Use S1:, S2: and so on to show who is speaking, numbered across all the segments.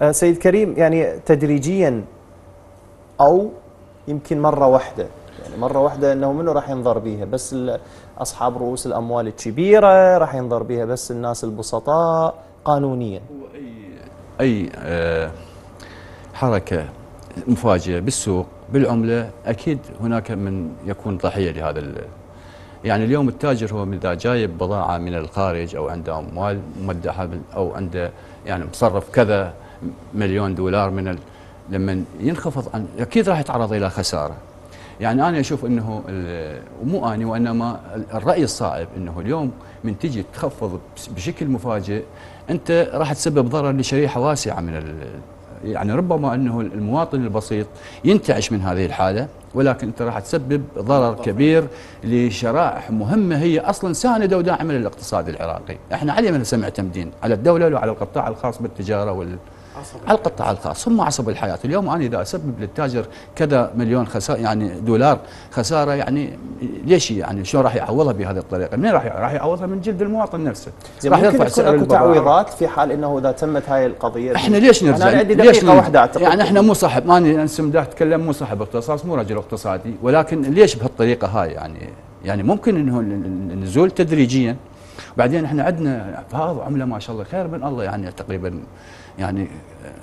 S1: آه، سيد كريم يعني تدريجيا أو يمكن مرة واحدة. يعني مرة واحدة إنه منو راح ينظر بيها؟ بس أصحاب رؤوس الأموال الكبيرة راح ينظر بيها بس الناس البسطاء قانونيا.
S2: اي أي آه، حركة مفاجئة بالسوق بالعملة أكيد هناك من يكون ضحية لهذا يعني اليوم التاجر هو إذا جايب بضاعة من الخارج أو عنده أموال ممدحة أو عنده يعني مصرف كذا مليون دولار من ال... لما ينخفض أكيد راح يتعرض إلى خسارة. يعني أنا أشوف إنه مو أني وإنما الرأي الصائب إنه اليوم من تجي تخفض بشكل مفاجئ أنت راح تسبب ضرر لشريحة واسعة من يعني ربما إنه المواطن البسيط ينتعش من هذه الحالة ولكن أنت راح تسبب ضرر كبير لشرائح مهمة هي أصلا ساندة وداعمة للاقتصاد العراقي، إحنا علينا نسمع تمدين على الدولة وعلى القطاع الخاص بالتجارة وال على القطاع الخاص. هم عصب الحياة، اليوم أنا إذا أسبب للتاجر كذا مليون خساره يعني دولار خسارة يعني ليش يعني شلون راح يعوضها بهذه الطريقة؟ منين راح راح يعوضها من جلد المواطن نفسه.
S1: راح يرفع سعر أكو تعويضات في حال إنه إذا تمت هاي القضية؟
S2: إحنا ليش نرجع؟
S1: أنا عندي دقيقة واحدة أعتقد.
S2: يعني إحنا مو صاحب ماني أنسم أتكلم مو صاحب اختصاص مو رجل اقتصادي. ولكن ليش بهالطريقة هاي؟ يعني يعني ممكن إنه النزول تدريجيا. بعدين إحنا عندنا فائض عمله ما شاء الله خير من الله يعني تقريبا يعني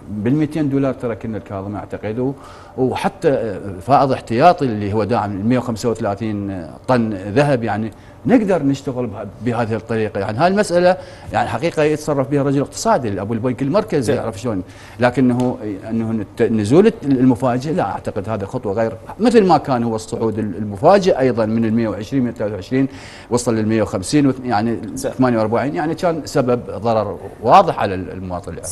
S2: بال 200 دولار ترى كنا الكاظم أعتقد وحتى فائض احتياطي اللي هو داعم 135 طن ذهب يعني نقدر نشتغل بهذه الطريقة. يعني هاي المسألة يعني حقيقة يتصرف بها رجل اقتصادي أبو البنك المركزي يعرف شلون. لكنه إنه النزول المفاجئ لا أعتقد هذا خطوة غير مثل ما كان هو الصعود المفاجئ أيضا من ال 120 من 23 وصل لل 150 يعني 48 يعني كان سبب ضرر واضح على المواطن العراقي